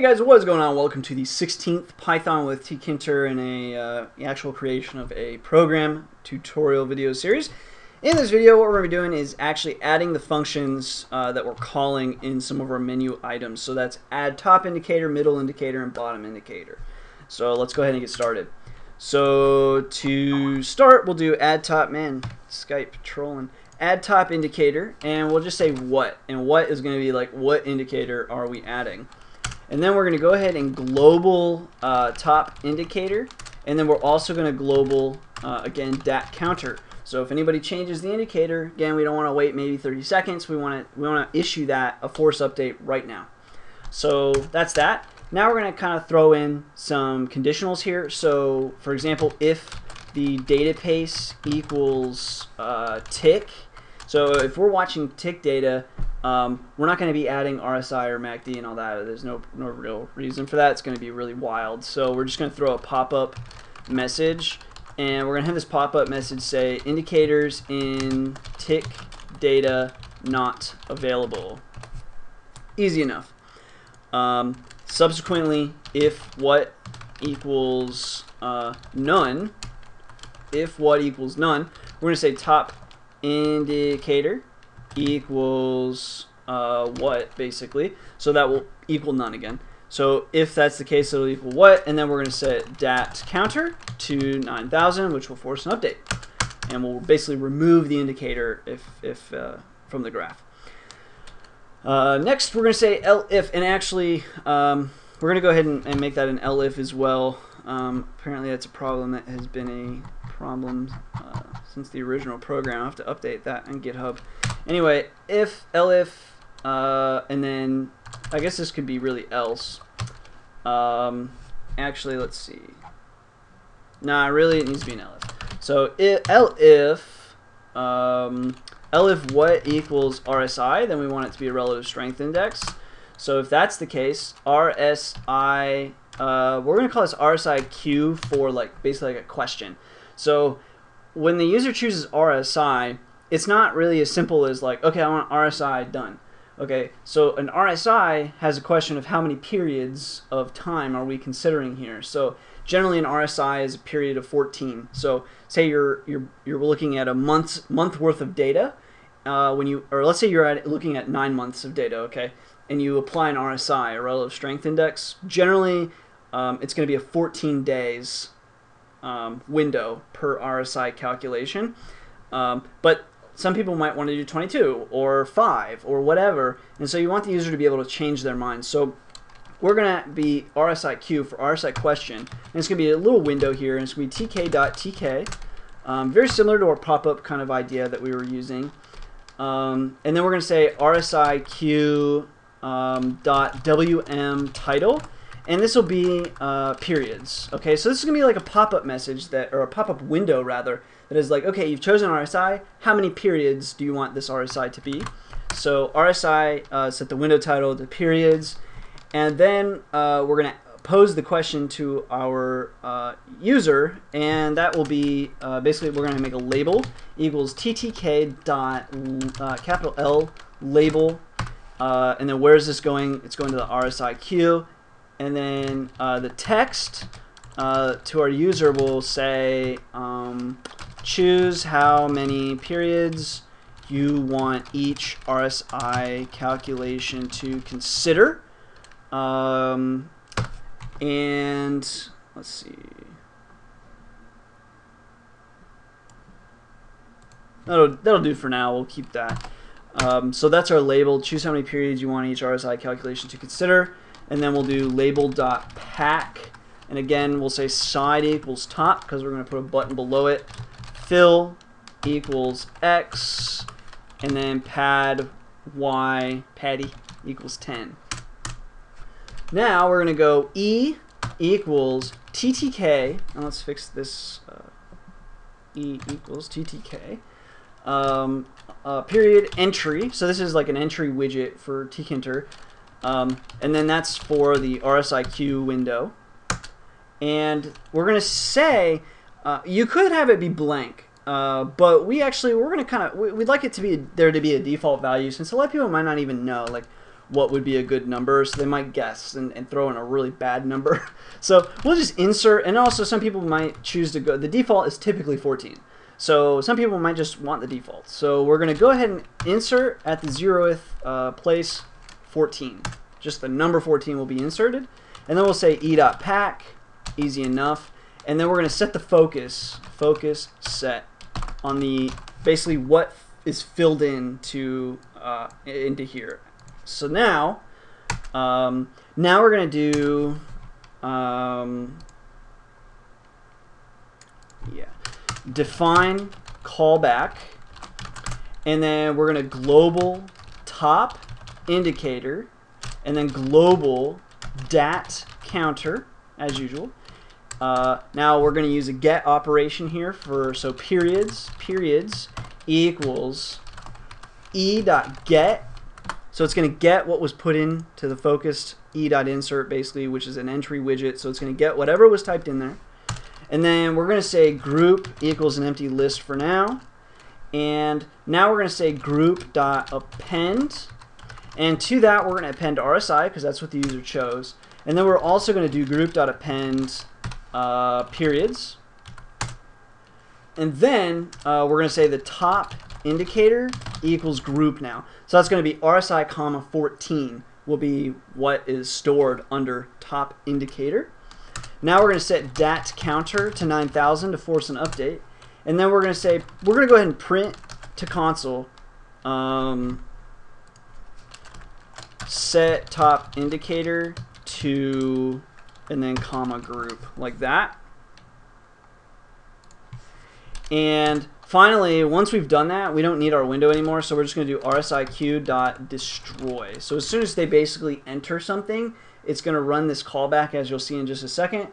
Hey guys, what is going on? Welcome to the 16th Python with tkinter and a uh, actual creation of a program tutorial video series. In this video, what we're going to be doing is actually adding the functions uh, that we're calling in some of our menu items. So that's add top indicator, middle indicator, and bottom indicator. So let's go ahead and get started. So to start, we'll do add top, man, Skype trolling. Add top indicator, and we'll just say what. And what is going to be like, what indicator are we adding? And then we're going to go ahead and global uh, top indicator. And then we're also going to global, uh, again, dat counter. So if anybody changes the indicator, again, we don't want to wait maybe 30 seconds. We want to we want to issue that a force update right now. So that's that. Now we're going to kind of throw in some conditionals here. So for example, if the data pace equals uh, tick, so if we're watching tick data, um, we're not going to be adding RSI or MACD and all that. There's no, no real reason for that. It's going to be really wild. So we're just going to throw a pop-up message. And we're going to have this pop-up message say, indicators in tick data not available. Easy enough. Um, subsequently, if what equals uh, none, if what equals none, we're going to say top indicator equals uh, what, basically. So that will equal none again. So if that's the case, it'll equal what? And then we're going to set dat counter to 9,000, which will force an update. And we'll basically remove the indicator if, if uh, from the graph. Uh, next, we're going to say elif, and actually, um, we're going to go ahead and, and, make that an elif as well. Um, apparently, that's a problem that has been a problem uh, since the original program. i have to update that on GitHub. Anyway, if, elif, uh, and then I guess this could be really else. Um, actually, let's see. Nah, really, it needs to be an elif. So if, elif, um, elif what equals RSI, then we want it to be a relative strength index. So if that's the case, RSI, uh, we're going to call this RSIQ for like basically like a question. So when the user chooses RSI, it's not really as simple as like, okay, I want RSI done. Okay, so an RSI has a question of how many periods of time are we considering here. So generally an RSI is a period of 14. So say you're you're you're looking at a month month worth of data uh, when you or let's say you're at, looking at nine months of data, okay, and you apply an RSI, a relative strength index. Generally, um, it's going to be a 14 days um, window per RSI calculation. Um, but some people might want to do 22 or 5 or whatever, and so you want the user to be able to change their mind. So we're going to be RSIQ for RSI question, and it's going to be a little window here, and it's going to be tk.tk, um, very similar to our pop-up kind of idea that we were using. Um, and then we're going to say RSIQ um, dot WM title, and this will be uh, periods. Okay, so this is gonna be like a pop-up message that, or a pop-up window rather, that is like, okay, you've chosen RSI. How many periods do you want this RSI to be? So RSI uh, set the window title to periods, and then uh, we're gonna pose the question to our uh, user, and that will be uh, basically we're gonna make a label equals ttk dot uh, capital L label, and then where is this going? It's going to the RSIQ and then uh, the text uh, to our user will say um, choose how many periods you want each RSI calculation to consider. Um, and let's see. That'll, that'll do for now. We'll keep that. Um, so that's our label. Choose how many periods you want each RSI calculation to consider and then we'll do label.pack and again we'll say side equals top because we're going to put a button below it fill equals x and then pad y paddy equals 10 now we're going to go e equals ttk and let's fix this uh, e equals ttk um, uh, period entry. So this is like an entry widget for tkinter. Um, and then that's for the RSIQ window. And we're going to say, uh, you could have it be blank, uh, but we actually, we're going to kind of, we'd like it to be there to be a default value since a lot of people might not even know. Like, what would be a good number, so they might guess and, and throw in a really bad number. so we'll just insert, and also some people might choose to go, the default is typically 14. So some people might just want the default. So we're going to go ahead and insert at the zeroth uh, place 14. Just the number 14 will be inserted. And then we'll say e.pack, easy enough. And then we're going to set the focus, focus set on the, basically what is filled in to, uh, into here. So now, um, now we're going to do, um, yeah, define callback, and then we're going to global top indicator, and then global dat counter as usual. Uh, now we're going to use a get operation here for so periods periods equals e dot get. So it's going to get what was put in to the focused e dot insert basically, which is an entry widget. So it's going to get whatever was typed in there. And then we're going to say group equals an empty list for now. And now we're going to say group dot append. And to that, we're going to append RSI because that's what the user chose. And then we're also going to do group dot append uh, periods. And then uh, we're going to say the top indicator equals group now. So that's going to be RSI comma 14 will be what is stored under top indicator. Now we're going to set dat counter to 9000 to force an update. And then we're going to say, we're going to go ahead and print to console um, set top indicator to, and then comma group, like that. And finally, once we've done that, we don't need our window anymore, so we're just going to do rsiq.destroy. So as soon as they basically enter something, it's going to run this callback, as you'll see in just a second.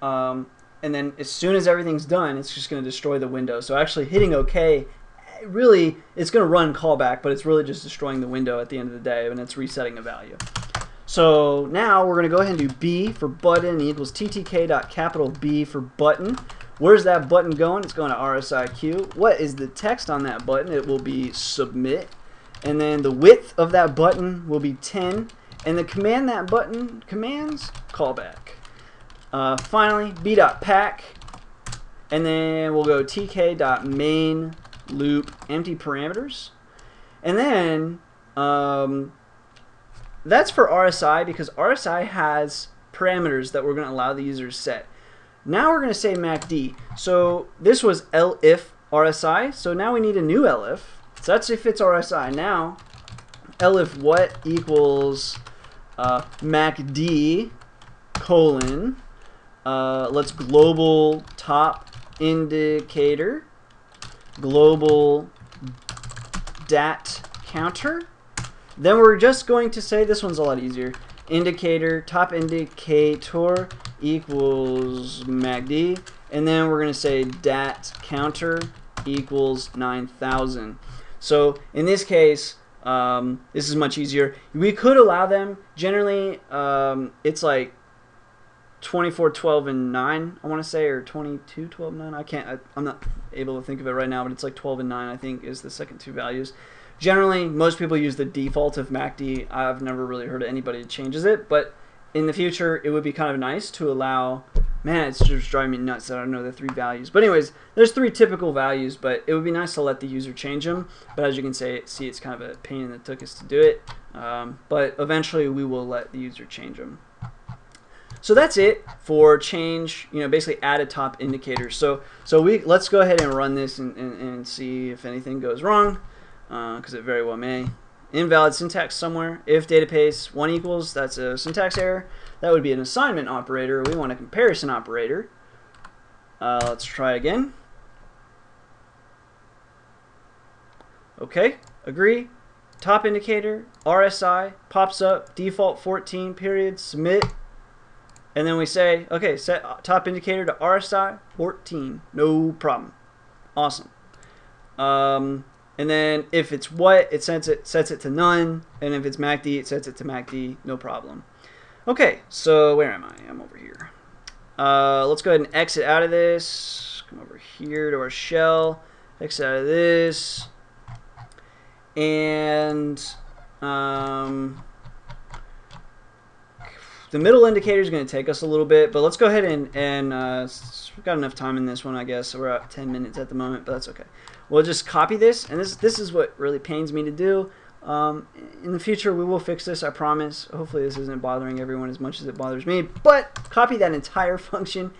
Um, and then as soon as everything's done, it's just going to destroy the window. So actually hitting OK, really, it's going to run callback, but it's really just destroying the window at the end of the day, and it's resetting a value. So now we're going to go ahead and do B for button equals ttk dot capital B for button. Where's that button going? It's going to RSIQ. What is the text on that button? It will be submit. And then the width of that button will be 10. And the command that button commands callback. Uh, finally, b.pack. And then we'll go tk.main loop empty parameters. And then um, that's for RSI because RSI has parameters that we're going to allow the user to set. Now we're going to say MACD. So this was elif RSI. So now we need a new elif. So that's if it's RSI. Now elif what equals uh, MACD colon. Uh, let's global top indicator global dat counter. Then we're just going to say this one's a lot easier. Indicator top indicator equals MACD. And then we're going to say dat counter equals 9,000. So in this case, um, this is much easier. We could allow them, generally, um, it's like 24, 12, and 9, I want to say, or 22, 12, 9. I can't, I, I'm not able to think of it right now, but it's like 12 and 9, I think, is the second two values. Generally, most people use the default of MACD. I've never really heard anybody changes it, but in the future, it would be kind of nice to allow. Man, it's just driving me nuts that I don't know the three values. But anyways, there's three typical values, but it would be nice to let the user change them. But as you can say, see, it's kind of a pain that took us to do it. Um, but eventually, we will let the user change them. So that's it for change, you know, basically add a top indicator. So so we let's go ahead and run this and, and, and see if anything goes wrong, because uh, it very well may invalid syntax somewhere. If database 1 equals, that's a syntax error. That would be an assignment operator. We want a comparison operator. Uh, let's try again. Okay, agree. Top indicator, RSI, pops up, default 14, period, submit. And then we say, okay, set top indicator to RSI 14. No problem. Awesome. Um, and then if it's what, it sets it sets it to none. And if it's MACD, it sets it to MACD. No problem. Okay, so where am I? I'm over here. Uh, let's go ahead and exit out of this. Come over here to our shell. Exit out of this. And um, the middle indicator is going to take us a little bit, but let's go ahead and, and uh, we've got enough time in this one, I guess. So we're at 10 minutes at the moment, but that's okay. We'll just copy this, and this, this is what really pains me to do. Um, in the future, we will fix this, I promise. Hopefully this isn't bothering everyone as much as it bothers me, but copy that entire function,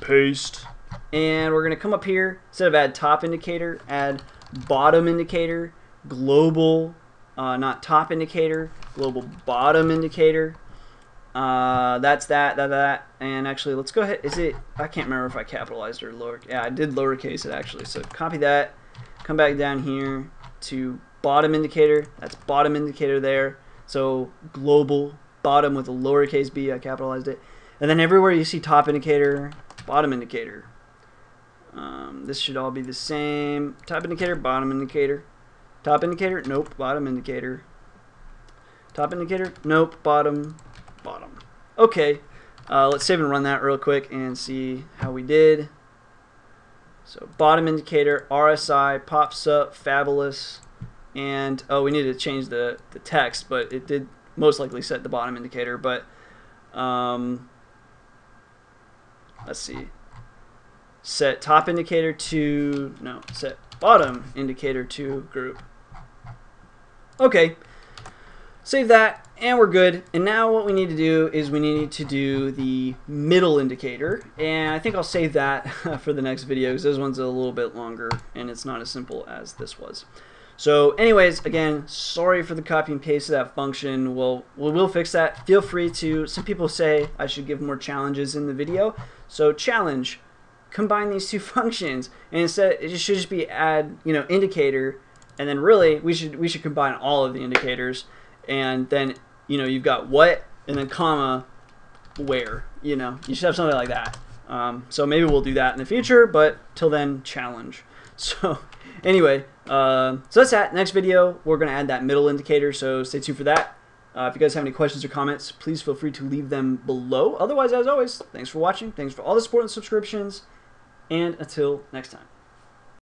paste, and we're going to come up here, instead of add top indicator, add bottom indicator, global, uh, not top indicator, global bottom indicator, uh, that's that, that, that. And actually, let's go ahead. Is it? I can't remember if I capitalized or lower. Yeah, I did lowercase it actually. So copy that. Come back down here to bottom indicator. That's bottom indicator there. So global bottom with a lowercase b. I capitalized it. And then everywhere you see top indicator, bottom indicator. Um, this should all be the same. Top indicator, bottom indicator. Top indicator, nope. Bottom indicator. Top indicator, nope. Bottom bottom. Okay, uh, let's save and run that real quick and see how we did. So bottom indicator, RSI pops up, fabulous. And, oh, we need to change the, the text, but it did most likely set the bottom indicator. But, um, let's see. Set top indicator to, no, set bottom indicator to group. Okay, save that and we're good. And now what we need to do is we need to do the middle indicator. And I think I'll save that for the next video because this one's a little bit longer and it's not as simple as this was. So anyways, again, sorry for the copy and paste of that function. We'll, we will fix that. Feel free to, some people say I should give more challenges in the video. So challenge, combine these two functions. And instead, it should just be add, you know, indicator. And then really, we should, we should combine all of the indicators and then you know you've got what and then comma where you know. You should have something like that. Um, so maybe we'll do that in the future but till then challenge. So anyway uh, so that's that. Next video we're going to add that middle indicator so stay tuned for that. Uh, if you guys have any questions or comments please feel free to leave them below. Otherwise as always thanks for watching thanks for all the support and subscriptions and until next time